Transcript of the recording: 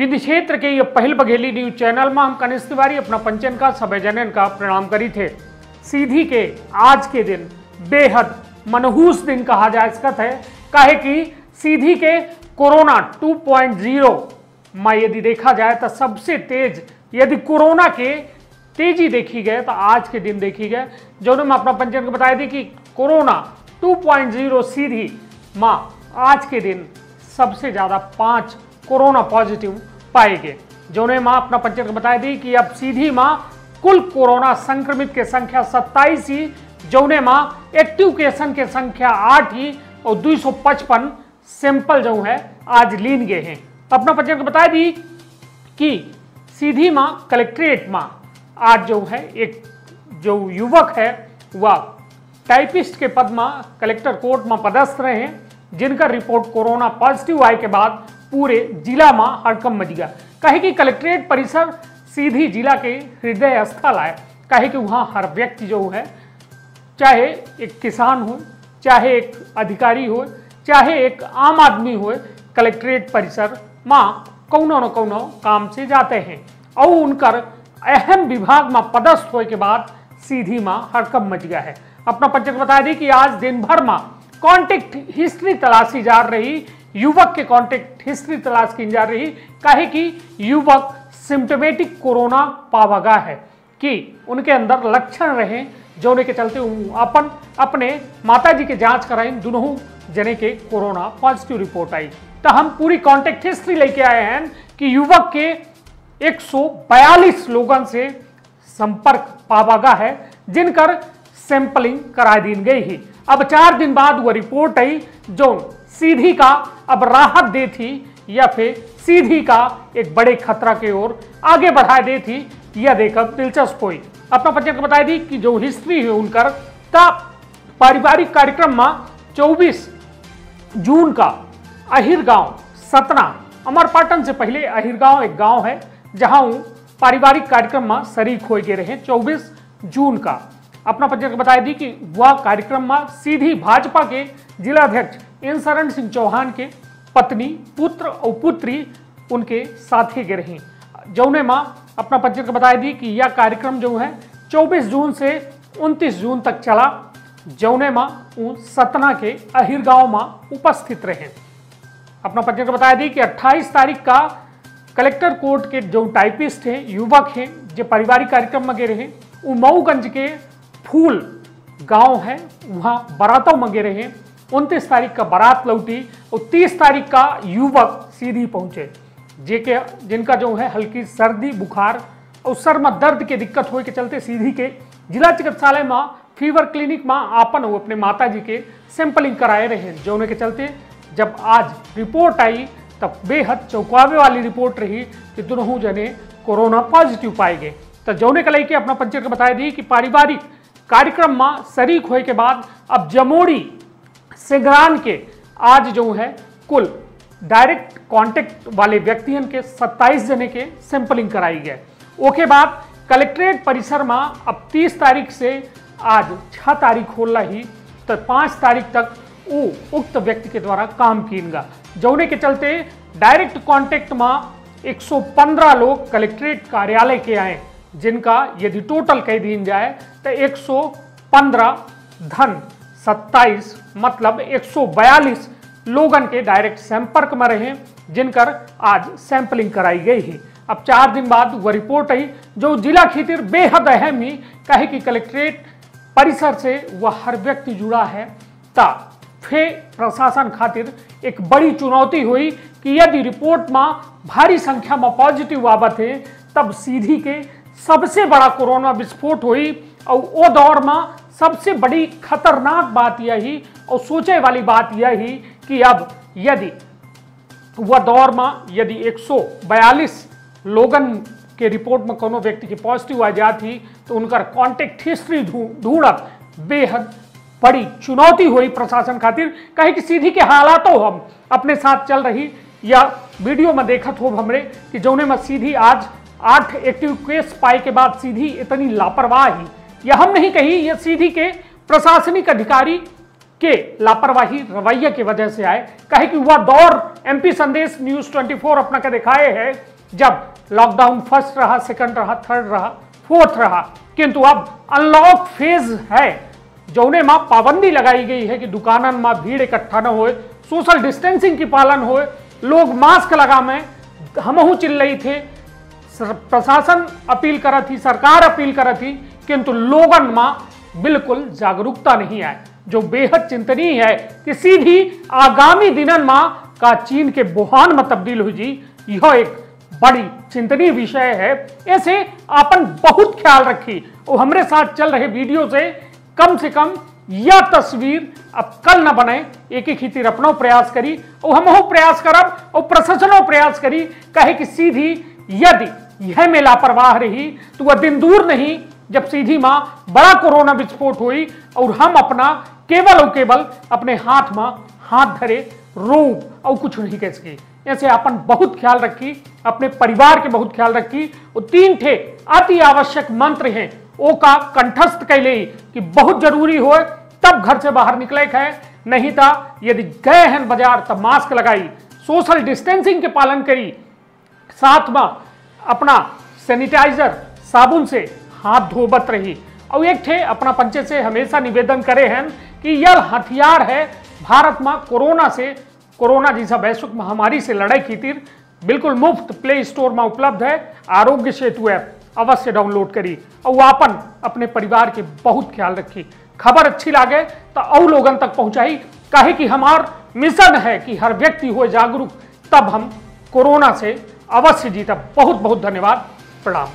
विधि क्षेत्र के ये पहल बघेली न्यूज़ चैनल में हम कनिष्ठ तिवारी अपना पंचन का सभय जनन का प्रणाम करी थे। सीधी के आज के दिन बेहद मनहूस दिन कहा जा सकता है। काहे कि सीधी के कोरोना 2.0 में यदि देखा जाए तो सबसे तेज यदि कोरोना के तेज़ी देखी गए तो आज के दिन देखी गए। जो मैं अपना पंचन को बताया दी कि कोरोना 2.0 सीधी माँ आज के दिन सबसे ज़्यादा पाँच कोरोना पॉजिटिव पाए गए। जो ने माँ अपना पंचन को बताया दी कि अब सीधी माँ कुल कोरोना संक्रमित के संख्या 27 ही जौने माँ एक्टिव केसन के संख्या आठ ही और 255 सैंपल जो है, आज लीन गए हैं। अपना पंचन को बताया दी कि सीधी माँ, कलेक्ट्रेट माँ, आज जो है, एक जो युवक है, वह टाइपिस्ट के पद में, कलेक्टर कोर्ट में पदस्थ रहे हैं, जिनका रिपोर्ट कोरोना पॉजिटिव आए के बाद पूरे जिला में हड़कम मच गया। कहे कि कलेक्ट्रेट परिसर सीधी जिला के हृदय स्थल आए। कहे कि वहाँ हर व्यक्ति जो है, चाहे एक किसान हो, चाहे एक अधिकारी हो, चाहे एक आम आदमी हो, कलेक्ट्रेट परिसर माँ कौनो न कौनो काम से जाते हैं। और उनकर अहम विभाग में पदस्थ होए के बाद सीधी माँ हड़कम मच गया है। अपना पंचक बता दी कि आज दिन भर में कॉन्टेक्ट हिस्ट्री तलाशी जा रही युवक के कॉन्टेक्ट हिस्ट्री तलाश की जा रही। काहे कि युवक सिम्टोमेटिक कोरोना पावागा है कि उनके अंदर लक्षण रहे जोने के चलते अपन, अपने माता जी के जाँच कराई, दोनों जने के कोरोना पॉजिटिव रिपोर्ट आई। तो हम पूरी कॉन्टेक्ट हिस्ट्री लेके आए हैं कि युवक के 142 लोगों से संपर्क पावागा है, जिनकर सैंपलिंग करा दी गई ही। अब चार दिन बाद वह रिपोर्ट आई, जो सीधी का अब राहत दे थी या फिर सीधी का एक बड़े खतरा की ओर आगे बढ़ा दे थी, यह देखकर दिलचस्प हुई। अपना पंचायत को बताई दी कि जो हिस्ट्री है उनकर पारिवारिक कार्यक्रम में 24 जून का अहिर गाँव सतना, अमरपाटन से पहले अहिर गाँव एक गाँव है, जहाँ वो पारिवारिक कार्यक्रम में शरीक हो गए रहे 24 जून का। अपना पंचायत को बताई दी कि वह कार्यक्रम में सीधी भाजपा के जिलाध्यक्ष शरण सिंह चौहान के पत्नी, पुत्र और पुत्री उनके साथी गे रही। जौने माँ अपना पंचायत को बताई दी कि यह कार्यक्रम जो है 24 जून से 29 जून तक चला। जौने माँ वो सतना के अहिर गाँव में उपस्थित रहे। अपना पंचायत को बताया दी कि 28 तारीख का कलेक्टर कोर्ट के जो टाइपिस्ट हैं, युवक हैं, जो पारिवारिक कार्यक्रम में रहे वो मऊगंज के फूल गाँव है, वहाँ बारातों में गए रहे। उनतीस तारीख का बारात लौटी और तीस तारीख का युवक सीधी पहुँचे। जेके, जिनका जो है हल्की सर्दी, बुखार और सर में दर्द के दिक्कत हो के चलते सीधी के जिला चिकित्सालय में फीवर क्लिनिक में आपन वो अपने माता जी के सैंपलिंग कराए रहे जो के चलते जब आज रिपोर्ट आई, तब बेहद चौंकावे वाली रिपोर्ट रही कि दोनों जने कोरोना पॉजिटिव पाए गए। तो जौने के लेके अपना पंचायत को बताया दी कि पारिवारिक कार्यक्रम में शरीक होए के बाद अब जमोड़ी सिगरान के आज जो है, कुल डायरेक्ट कांटेक्ट वाले व्यक्ति के 27 जने के सैंपलिंग कराई गए। ओके बाद कलेक्ट्रेट परिसर में अब 30 तारीख से आज 6 तारीख होला ही तो 5 तारीख तक वो उक्त व्यक्ति के द्वारा काम किएगा जौने के चलते डायरेक्ट कांटेक्ट में 115 लोग कलेक्ट्रेट कार्यालय के आए, जिनका यदि टोटल कह दी जाए तो 115 धन 27 मतलब 142 लोगन के डायरेक्ट संपर्क में रहे, जिनकर आज सैंपलिंग कराई गई है। अब चार दिन बाद वह रिपोर्ट आई, जो जिला खीतिर बेहद अहम ही कहे कि कलेक्ट्रेट परिसर से वह हर व्यक्ति जुड़ा है, ता फे प्रशासन खातिर एक बड़ी चुनौती हुई कि यदि रिपोर्ट में भारी संख्या में पॉजिटिव आवत है, तब सीधी के सबसे बड़ा कोरोना विस्फोट हुई, और वो दौर में सबसे बड़ी खतरनाक बात यही और सोचे वाली बात यही कि अब यदि वह दौर में यदि 142 लोगन के रिपोर्ट में कोनो व्यक्ति की पॉजिटिव आ जाती तो उनका कॉन्टेक्ट हिस्ट्री ढूंढत बेहद बड़ी चुनौती हुई प्रशासन खातिर। कहे कि सीधी के हालातों हम अपने साथ चल रही या वीडियो में देखत हो हमरे कि जौने में सीधी आज आठ एक्टिव केस पाए के बाद सीधी इतनी लापरवाही यह हम नहीं कही यह सीधी के प्रशासनिक अधिकारी के लापरवाही रवैये की वजह से आए। कहे कि वह दौर एमपी संदेश न्यूज़ 24 अपना के दिखाए है, जब लॉकडाउन फ़र्स्ट रहा सेकंड रहा थर्ड रहा फोर्थ रहा। किंतु अब अनलॉक फ़ेज़ है जौने माँ पाबंदी लगाई गई है कि दुकानन में भीड़ इकट्ठा न होए सोशल डिस्टेंसिंग की पालन होए। लोग मास्क लगा में हमहू चिल रही थे प्रशासन अपील करा थी सरकार अपील करा थी किंतु लोगन माँ बिल्कुल जागरूकता नहीं आए। जो बेहद चिंतनीय है किसी भी आगामी दिनन माँ का चीन के बुहान में तब्दील हुई यह एक बड़ी चिंतनीय विषय है। ऐसे अपन बहुत ख्याल रखी। और हमारे साथ चल रहे वीडियो से कम से कम यह तस्वीर अब कल न बने एक एक ही तीर अपनो प्रयास करी। और हम प्रयास करब और प्रशासनों प्रयास करी, कहे कि सीधी यदि यह में लापरवाह रही तो वह दिन दूर नहीं, जब सीधी माँ बड़ा कोरोना विस्फोट हुई और हम अपना केवल और केवल अपने हाथ में हाथ धरे रूप और कुछ नहीं कह सके। ऐसे अपन बहुत ख्याल रखी, अपने परिवार के बहुत ख्याल रखी, और तीन ठे अति आवश्यक मंत्र हैं। ओ का कंठस्थ कैले कि बहुत ज़रूरी हो, तब घर से बाहर निकले है नहीं था यदि गए हैं बाज़ार, तब मास्क लगाई, सोशल डिस्टेंसिंग के पालन करी। साथ में अपना सैनिटाइजर साबुन से हाथ धोबत रही। और एक थे अपना पंचे से हमेशा निवेदन करे हैं कि यह हथियार है भारत में कोरोना से, कोरोना जैसा वैश्विक महामारी से लड़ाई की तीर बिल्कुल मुफ़्त प्ले स्टोर में उपलब्ध है, आरोग्य सेतु ऐप अवश्य डाउनलोड करी। और वो अपन परिवार के बहुत ख्याल रखी। खबर अच्छी लागे तो और लोगन तक पहुंचाई। कहे कि हमार मिशन है कि हर व्यक्ति हो जागरूक, तब हम कोरोना से अवश्य जीता बहुत बहुत धन्यवाद। प्रणाम।